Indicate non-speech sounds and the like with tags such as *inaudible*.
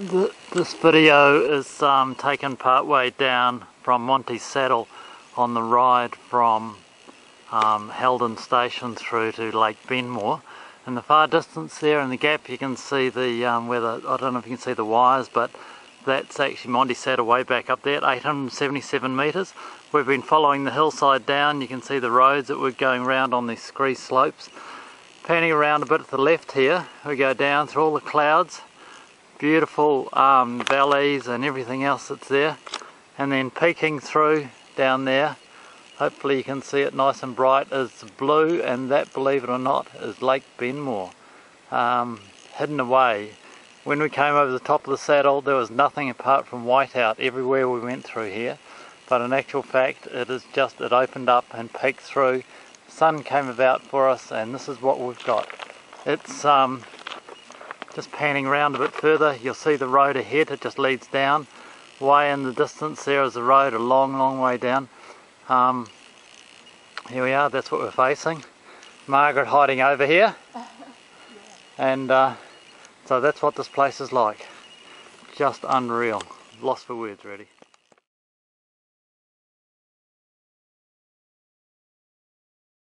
This video is um, taken part way down from Monty's Saddle on the ride from um, Haldon Station through to Lake Benmore. In the far distance there in the gap you can see the, um, I don't know if you can see the wires, but that's actually Monty Saddle way back up there at 877 metres. We've been following the hillside down, you can see the roads that we're going around on these scree slopes. Panning around a bit to the left here, we go down through all the clouds beautiful um, valleys and everything else that's there. And then peeking through down there hopefully you can see it nice and bright is blue and that believe it or not is Lake Benmore um, hidden away. When we came over the top of the saddle there was nothing apart from whiteout everywhere we went through here. But in actual fact it is just it opened up and peeked through. Sun came about for us and this is what we've got. It's um, just panning around a bit further, you'll see the road ahead, it just leads down. Way in the distance there is the road, a long, long way down. Um, here we are, that's what we're facing. Margaret hiding over here. *laughs* And uh, so that's what this place is like. Just unreal. Lost for words really.